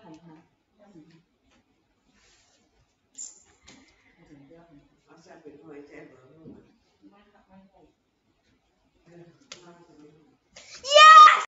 Hành hạ, hành động.